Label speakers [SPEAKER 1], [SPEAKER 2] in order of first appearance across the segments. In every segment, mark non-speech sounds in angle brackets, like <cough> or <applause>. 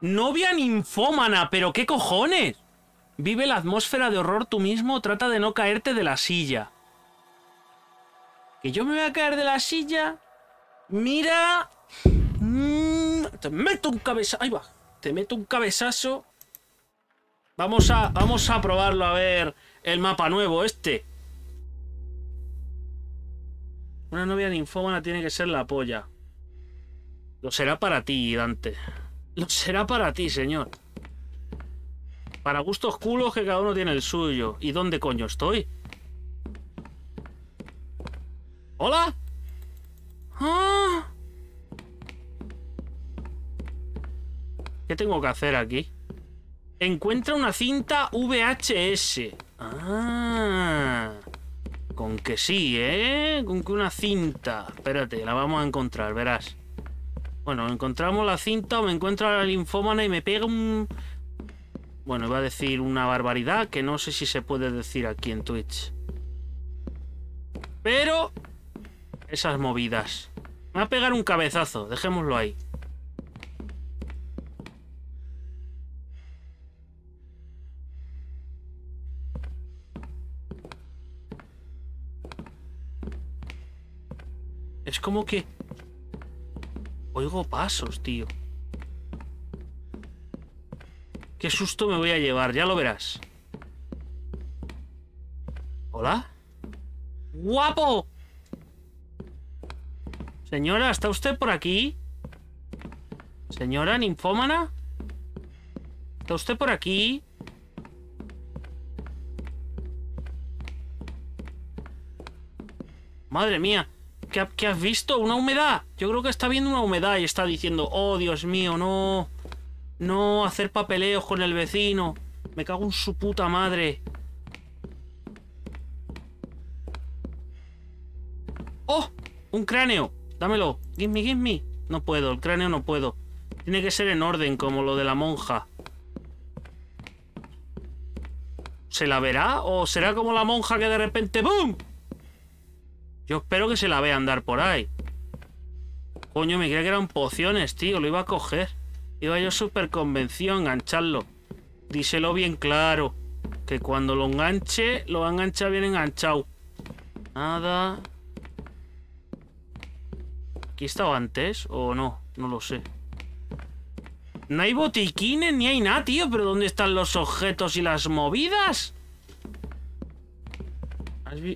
[SPEAKER 1] Novia ninfómana, pero ¿qué cojones? Vive la atmósfera de horror tú mismo, trata de no caerte de la silla. ¿Que yo me voy a caer de la silla? Mira... Mm, te meto un cabezazo... Ahí va. Te meto un cabezazo. Vamos a, vamos a probarlo a ver el mapa nuevo este. Una novia ninfómana tiene que ser la polla. Lo será para ti, Dante. Lo será para ti, señor. Para gustos culos que cada uno tiene el suyo. ¿Y dónde coño estoy? ¿Hola? ¿Ah? ¿Qué tengo que hacer aquí? Encuentra una cinta VHS. Ah. Con que sí, ¿eh? Con que una cinta. Espérate, la vamos a encontrar, verás. Bueno, encontramos la cinta me encuentro a la linfómana y me pega un... Bueno, iba a decir una barbaridad que no sé si se puede decir aquí en Twitch. Pero... Esas movidas. Me va a pegar un cabezazo, dejémoslo ahí. Es como que... Oigo pasos, tío. Qué susto me voy a llevar, ya lo verás. ¿Hola? ¡Guapo! Señora, ¿está usted por aquí? Señora ninfómana. ¿Está usted por aquí? Madre mía. ¿Qué, has visto? ¿Una humedad? Yo creo que está viendo una humedad y está diciendo, oh, Dios mío, no. No hacer papeleos con el vecino. Me cago en su puta madre. ¡Oh! Un cráneo. Dámelo. Give me, give me. No puedo, el cráneo no puedo. Tiene que ser en orden, como lo de la monja. ¿Se la verá? ¿O será como la monja que de repente ¡BOOM! Yo espero que se la vea andar por ahí. Coño, me creía que eran pociones, tío. Lo iba a coger. Iba yo súper convencido a engancharlo. Díselo bien claro. Que cuando lo enganche, lo va a enganchar bien enganchado. Nada. ¿Aquí estaba antes o no? No lo sé. No hay botiquines ni hay nada, tío. ¿Pero dónde están los objetos y las movidas?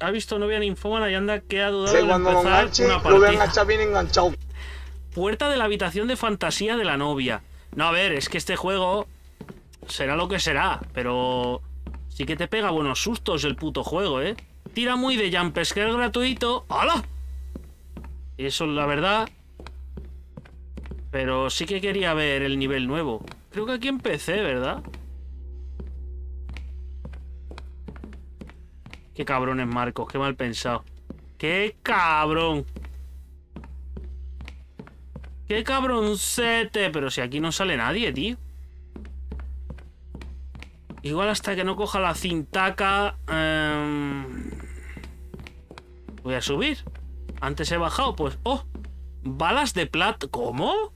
[SPEAKER 1] ¿Ha visto novia ninfómana y anda que ha dudado en empezar una partida. bien enganchado. Puerta de la habitación de fantasía de la novia. No, a ver, es que este juego será lo que será, pero sí que te pega buenos sustos el puto juego, ¿eh? Tira muy de jumpscare gratuito. ¡Hala! Eso la verdad. Pero sí que quería ver el nivel nuevo. Creo que aquí empecé, ¿verdad? Qué cabrones, Marcos, qué mal pensado. ¡Qué cabrón! ¡Qué cabroncete! Pero si aquí no sale nadie, tío. Igual hasta que no coja la cintaca... Em, voy a subir. Antes he bajado, pues... ¡Oh! Balas de plata. ¿Cómo?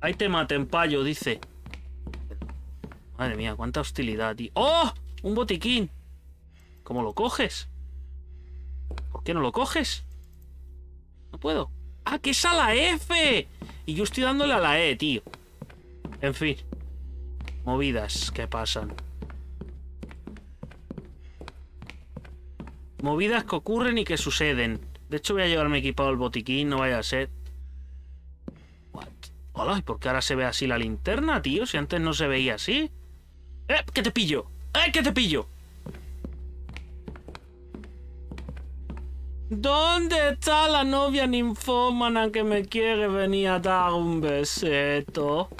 [SPEAKER 1] Ahí te maten, payo, dice. Madre mía, cuánta hostilidad, tío. ¡Oh! Un botiquín. ¿Cómo lo coges? ¿Por qué no lo coges? No puedo. ¡Ah, que es a la F! Y yo estoy dándole a la E, tío. En fin. Movidas que pasan. Movidas que ocurren y que suceden. De hecho voy a llevarme equipado el botiquín, no vaya a ser. What? Hola, ¿y por qué ahora se ve así la linterna, tío? Si antes no se veía así. ¡Eh! ¡Que te pillo! ¡Eh! ¡Que te pillo! ¿Dónde está la novia ninfómana que me quiere venir a dar un beseto?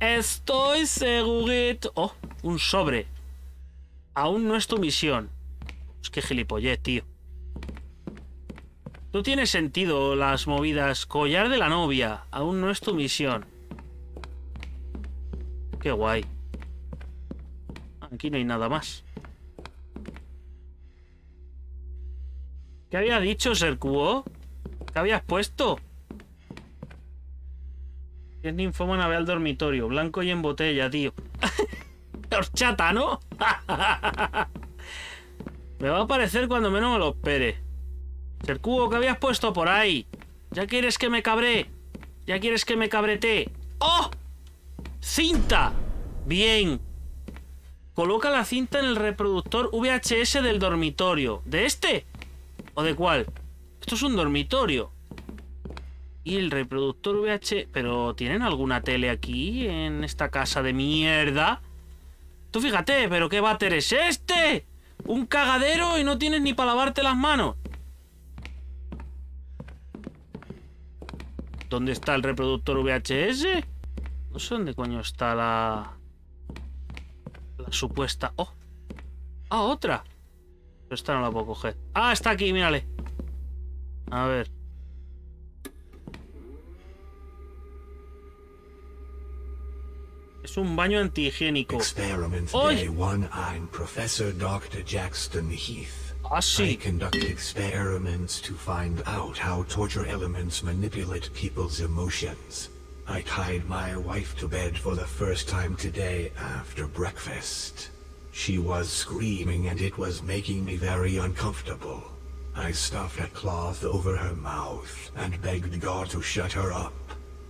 [SPEAKER 1] Estoy segurito... Oh, un sobre. Aún no es tu misión. Es que gilipollez, tío. No tiene sentido las movidas. Collar de la novia. Aún no es tu misión. Qué guay. Aquí no hay nada más. ¿Qué había dicho, Sercuo? ¿Qué habías puesto? Es ninfómana, ve al dormitorio. Blanco y en botella, tío. <laughs> Horchata, ¿no? <laughs> me va a aparecer cuando menos me lo espere. Cercubo, ¿qué habías puesto por ahí? ¿Ya quieres que me cabre? ¿Ya quieres que me cabrete? ¡Oh! ¡Cinta! Bien. Coloca la cinta en el reproductor VHS del dormitorio. ¿De este? ¿O de cuál? Esto es un dormitorio. Y el reproductor VH... ¿Pero tienen alguna tele aquí en esta casa de mierda? Tú fíjate, ¿pero qué váter es este? Un cagadero y no tienes ni para lavarte las manos. ¿Dónde está el reproductor VHS? No sé dónde coño está la... La supuesta... ¡Oh! ¡Ah, otra! Esta no la puedo coger. ¡Ah, está aquí! Mírale. A ver. Es un baño antihigiénico.
[SPEAKER 2] Experiment
[SPEAKER 1] Oi!
[SPEAKER 2] day one. I'm Professor Dr. Jackson Heath.
[SPEAKER 1] Ah,
[SPEAKER 2] I
[SPEAKER 1] sí.
[SPEAKER 2] conduct experiments to find out how torture elements manipulate people's emotions. I tied my wife to bed for the first time today after breakfast. She was screaming and it was making me very uncomfortable. I stuffed a cloth over her mouth and begged God to shut her up.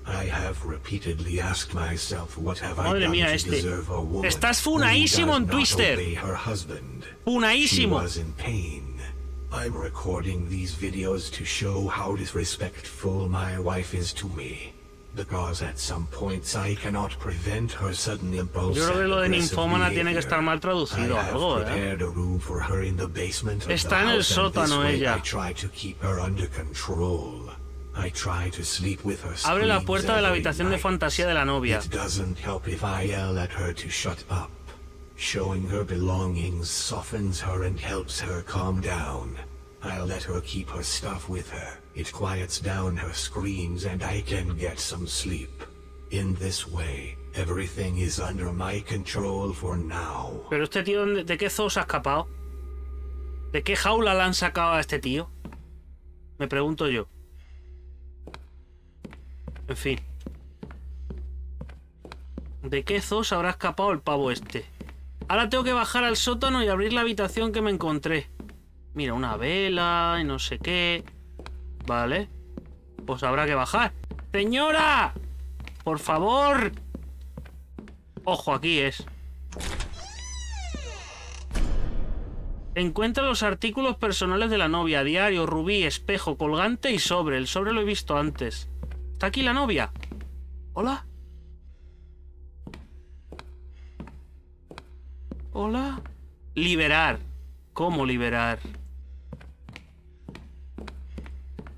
[SPEAKER 2] I have repeatedly asked myself what have I done
[SPEAKER 1] mía,
[SPEAKER 2] to
[SPEAKER 1] este.
[SPEAKER 2] deserve a woman
[SPEAKER 1] Estás
[SPEAKER 2] who does
[SPEAKER 1] en
[SPEAKER 2] not
[SPEAKER 1] Twister.
[SPEAKER 2] obey her husband. She was in pain. I'm recording these videos to show how disrespectful my wife is to me. Because at some points I cannot prevent her sudden impulse.
[SPEAKER 1] Yo creo que lo de ninfómana tiene que estar mal traducido
[SPEAKER 2] I
[SPEAKER 1] o
[SPEAKER 2] have
[SPEAKER 1] algo, ¿eh?
[SPEAKER 2] prepared a room for her in the basement of
[SPEAKER 1] Está en el sótano ella.
[SPEAKER 2] I try to keep her under control. I try to sleep with her
[SPEAKER 1] Abre la puerta de la habitación de fantasía de la novia.
[SPEAKER 2] It doesn't help if I yell at her to shut up. Showing her belongings softens her and helps her calm down. I'll let her keep her stuff with her. It quiets down her screams and I can get some sleep. In this way, everything is under my control for now.
[SPEAKER 1] Pero este tío, ¿de qué zoo se ha escapado? ¿De qué jaula le han sacado a este tío? Me pregunto yo. En fin. ¿De qué zoo se habrá escapado el pavo este? Ahora tengo que bajar al sótano y abrir la habitación que me encontré. Mira, una vela y no sé qué. Vale. Pues habrá que bajar. ¡Señora! ¡Por favor! Ojo, aquí es. Encuentra los artículos personales de la novia, diario, rubí, espejo, colgante y sobre. El sobre lo he visto antes. ¿Está aquí la novia? ¿Hola? ¿Hola? Liberar. ¿Cómo liberar?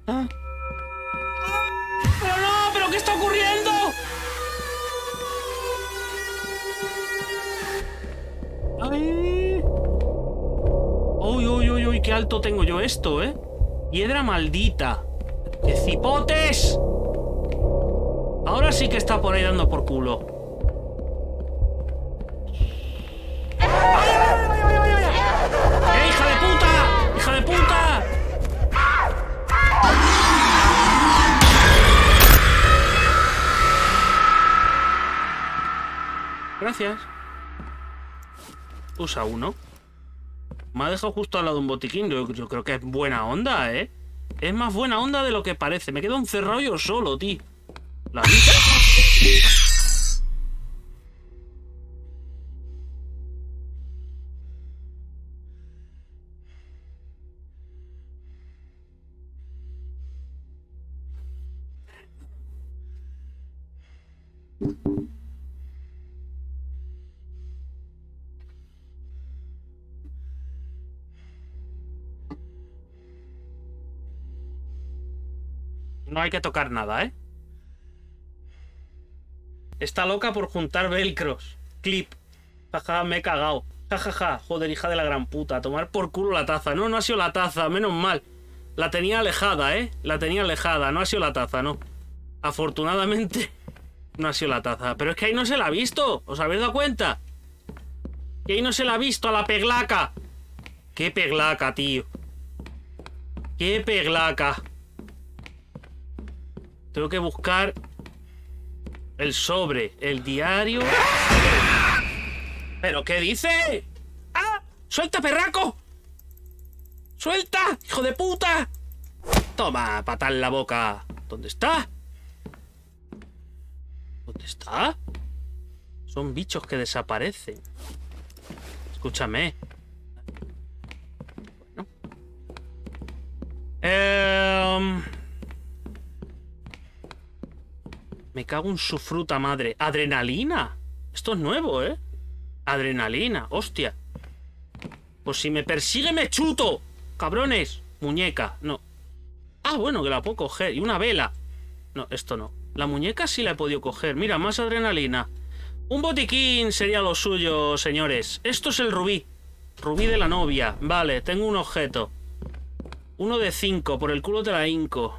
[SPEAKER 1] ¿Ah? ¡Pero no! ¿Pero qué está ocurriendo? ¡Ay! Uy, uy, uy, uy, qué alto tengo yo esto, ¿eh? Hiedra maldita. ¡Qué cipotes! Ahora sí que está por ahí dando por culo. Gracias. Usa uno. Me ha dejado justo al lado un botiquín. Yo, yo creo que es buena onda, ¿eh? Es más buena onda de lo que parece. Me quedo encerrado yo solo, tío. La vida. No hay que tocar nada, ¿eh? Está loca por juntar velcros. Clip. Jaja, me he cagado. Jajaja, joder, hija de la gran puta. Tomar por culo la taza. No, no ha sido la taza, menos mal. La tenía alejada, ¿eh? La tenía alejada. No ha sido la taza, no. Afortunadamente, <laughs> no ha sido la taza. Pero es que ahí no se la ha visto. ¿Os habéis dado cuenta? Que ahí no se la ha visto a la peglaca. Qué peglaca, tío. Qué peglaca. Tengo que buscar el sobre, el diario. ¿Pero qué dice? ¡Ah! ¡Suelta, perraco! ¡Suelta, hijo de puta! Toma, pata en la boca. ¿Dónde está? ¿Dónde está? Son bichos que desaparecen. Escúchame. Bueno. Em, Me cago en su fruta madre. ¡Adrenalina! Esto es nuevo, ¿eh? Adrenalina, hostia. Pues si me persigue me chuto. Cabrones. Muñeca, no. Ah, bueno, que la puedo coger. Y una vela. No, esto no. La muñeca sí la he podido coger. Mira, más adrenalina. Un botiquín sería lo suyo, señores. Esto es el rubí. Rubí de la novia. Vale, tengo un objeto. Uno de cinco. Por el culo te la hinco.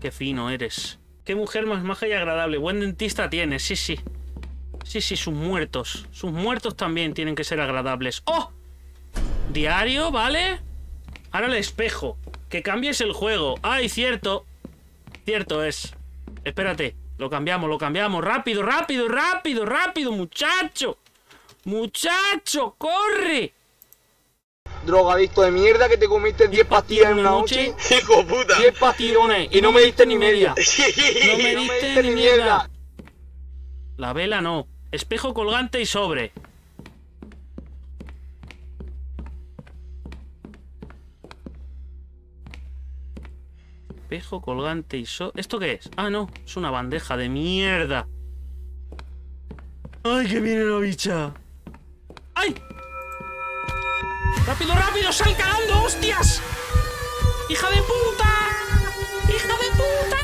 [SPEAKER 1] Qué fino eres. Qué mujer más maja y agradable. Buen dentista tienes, sí, sí. Sí, sí, sus muertos. Sus muertos también tienen que ser agradables. ¡Oh! Diario, ¿vale? Ahora el espejo. Que cambies el juego. ¡Ay, cierto! Cierto es. Espérate. Lo cambiamos, lo cambiamos. Rápido, rápido, rápido, rápido, muchacho. Muchacho, corre.
[SPEAKER 3] Drogadicto de mierda que te comiste 10 pastillas en una noche.
[SPEAKER 4] Hijo puta.
[SPEAKER 3] 10 pastillones y no me diste ni media. <laughs>
[SPEAKER 1] No me diste ni mierda. La vela no. Espejo colgante y sobre. Espejo colgante y sobre. ¿Esto qué es? Ah, no. Es una bandeja de mierda. ¡Ay, que viene la bicha! ¡Ay! ¡Rápido, rápido! ¡Sal cagando, hostias! ¡Hija de puta! ¡Hija de puta!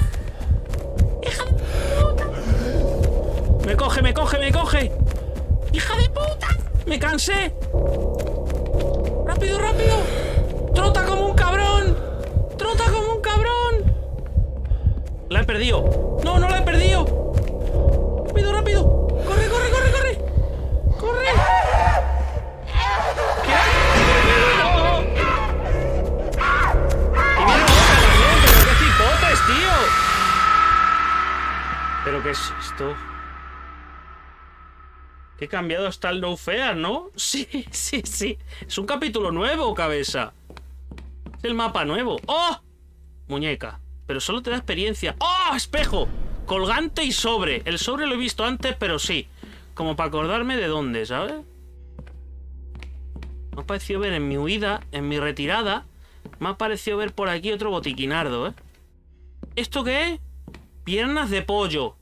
[SPEAKER 1] ¡Hija de puta! Me coge, me coge, me coge. ¡Hija de puta! ¡Me cansé! ¡Rápido, rápido! ¡Trota como un cabrón! ¡Trota como un cabrón! La he perdido. ¡No, no la he perdido! ¡Rápido, rápido! ¡Corre, corre, corre, corre! ¡Corre! Qué es esto? Qué cambiado está el No Fear, <laughs> ¿no? Sí, sí, sí. Es un capítulo nuevo, cabeza. Es el mapa nuevo. ¡Oh! Muñeca. Pero solo te da experiencia. ¡Oh! ¡Espejo! Colgante y sobre. El sobre lo he visto antes, pero sí. Como para acordarme de dónde, ¿sabes? Me ha parecido ver en mi huida, en mi retirada, me ha parecido ver por aquí otro botiquinardo, ¿eh? ¿Esto qué es? Piernas de pollo.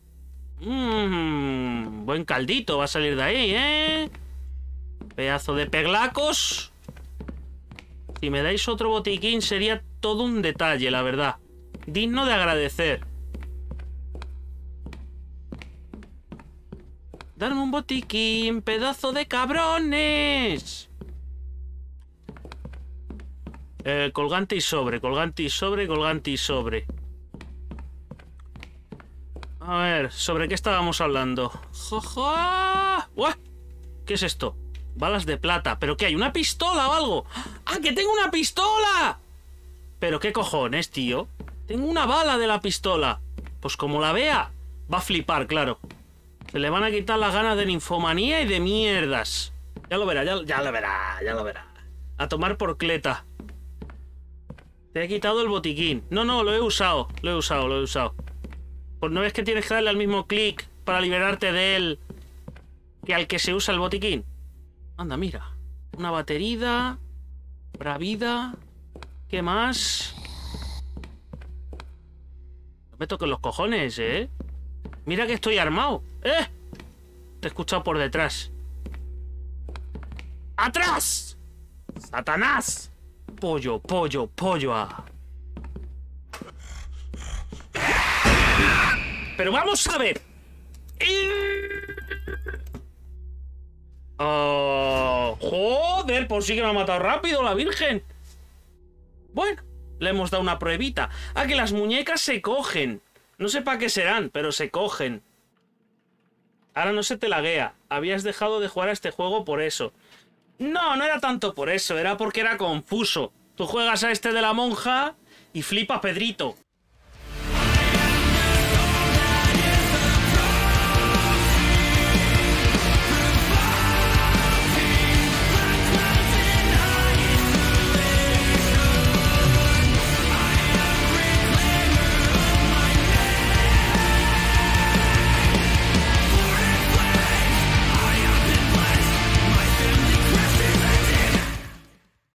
[SPEAKER 1] Mmm, buen caldito va a salir de ahí, ¿eh? Pedazo de peglacos. Si me dais otro botiquín sería todo un detalle, la verdad. Digno de agradecer. Darme un botiquín, pedazo de cabrones. Eh, colgante y sobre, colgante y sobre, colgante y sobre. A ver, ¿sobre qué estábamos hablando? ¡Uah! ¿Qué es esto? Balas de plata. ¿Pero qué hay? ¿Una pistola o algo? ¡Ah, que tengo una pistola! ¿Pero qué cojones, tío? Tengo una bala de la pistola. Pues como la vea, va a flipar, claro. Se le van a quitar las ganas de ninfomanía y de mierdas. Ya lo verá, ya, ya lo verá, ya lo verá. A tomar por cleta. Te he quitado el botiquín. No, no, lo he usado. Lo he usado, lo he usado. Pues no ves que tienes que darle al mismo clic para liberarte de él que al que se usa el botiquín. Anda, mira. Una batería. Bravida. ¿Qué más? No me toques los cojones, ¿eh? Mira que estoy armado. ¡Eh! Te he escuchado por detrás. ¡Atrás! ¡Satanás! Pollo, pollo, pollo a... Pero vamos a ver. Oh, joder, por sí que me ha matado rápido la Virgen. Bueno, le hemos dado una pruebita. A que las muñecas se cogen. No sé para qué serán, pero se cogen. Ahora no se te laguea. Habías dejado de jugar a este juego por eso. No, no era tanto por eso, era porque era confuso. Tú juegas a este de la monja y flipa Pedrito.